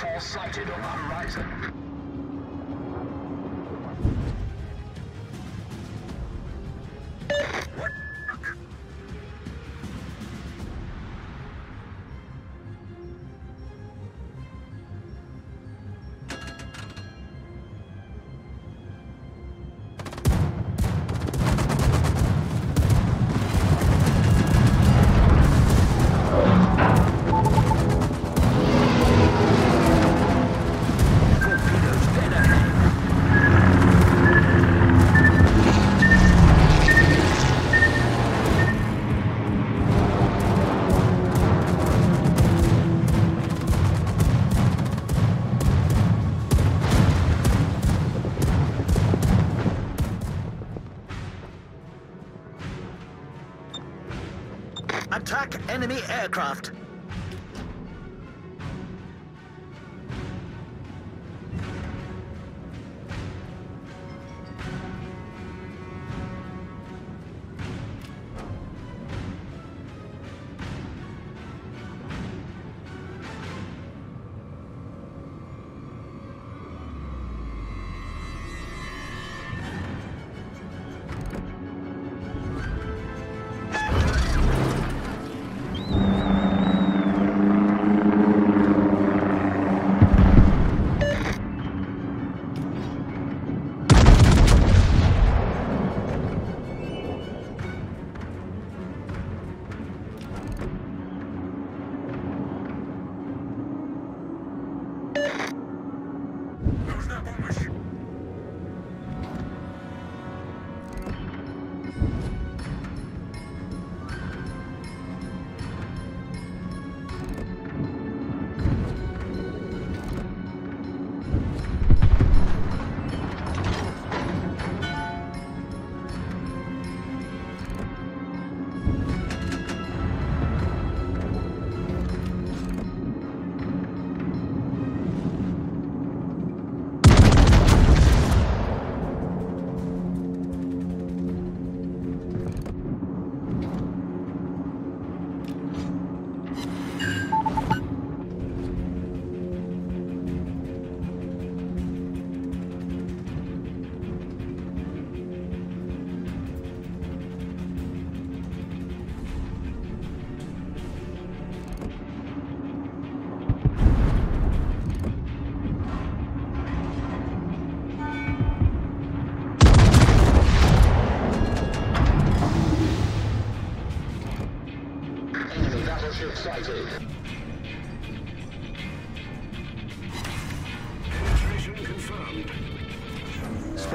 Force sighted on the horizon. Aircraft.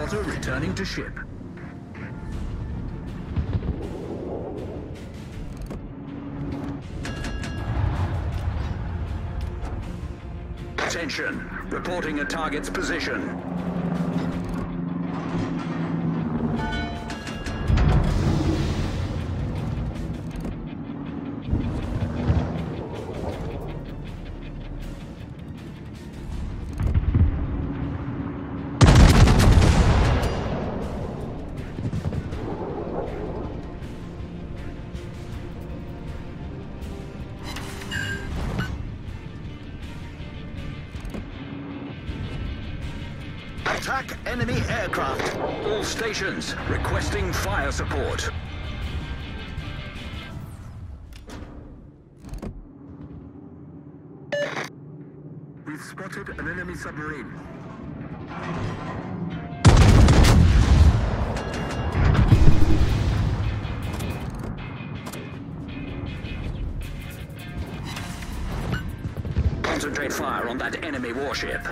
Spotter returning to ship. Attention. Reporting a target's position. Aircraft. All stations requesting fire support. We've spotted an enemy submarine. Concentrate fire on that enemy warship.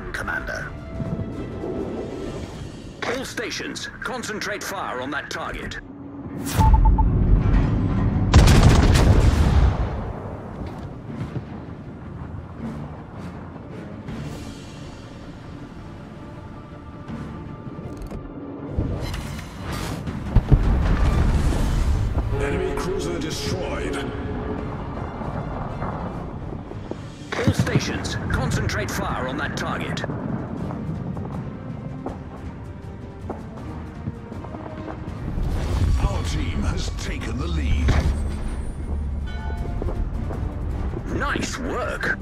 Done, Commander. All stations, concentrate fire on that target. Enemy cruiser destroyed. Stations, concentrate fire on that target. Our team has taken the lead. Nice work!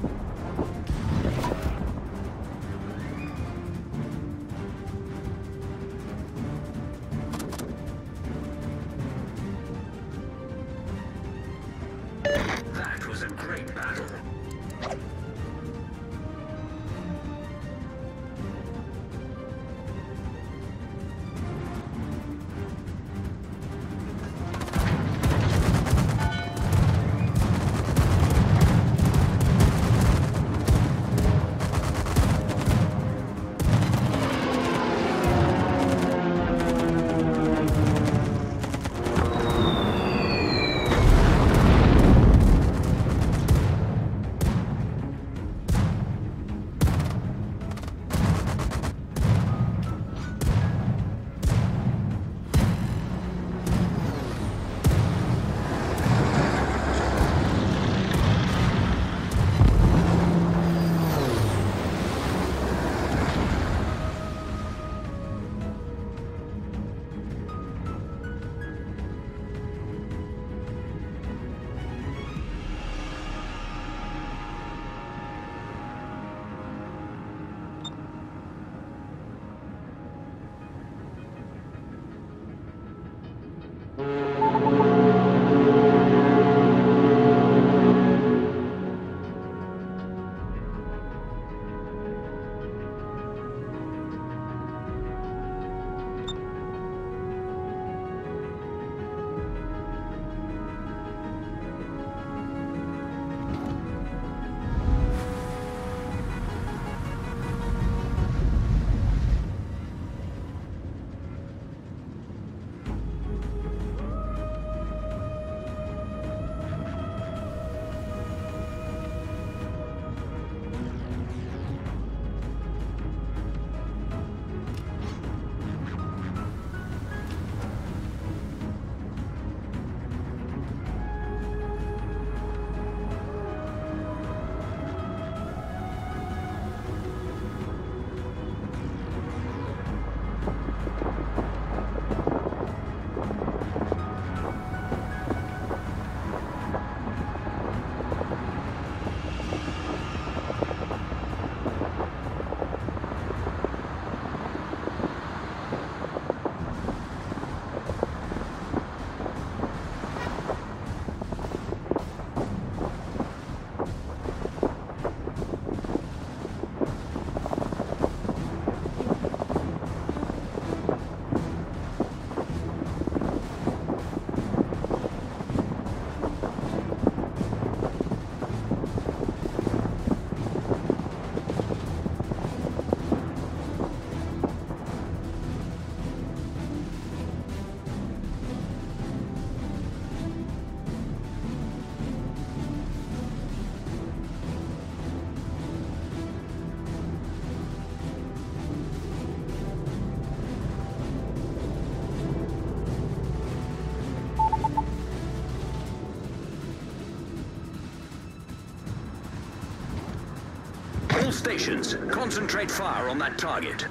Stations. Concentrate fire on that target.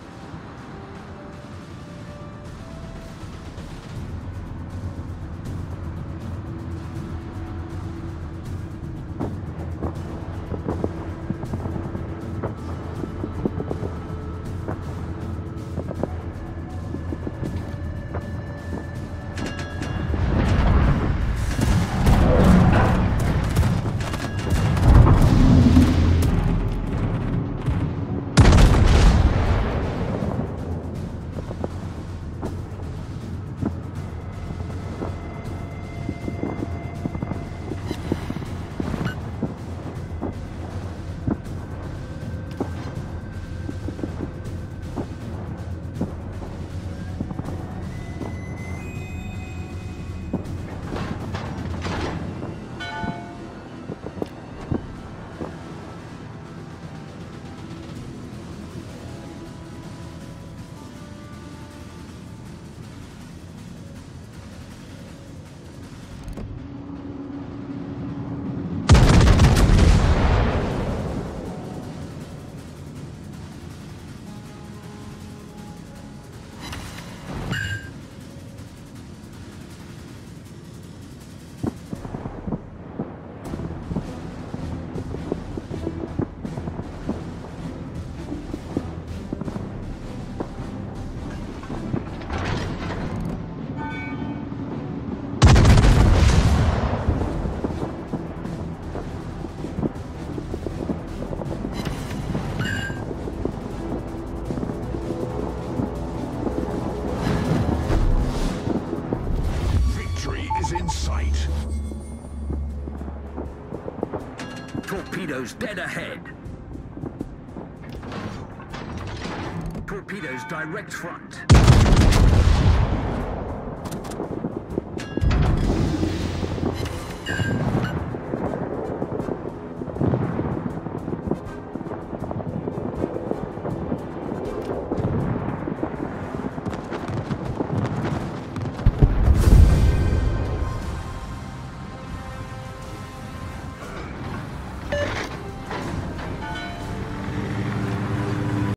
Direct front.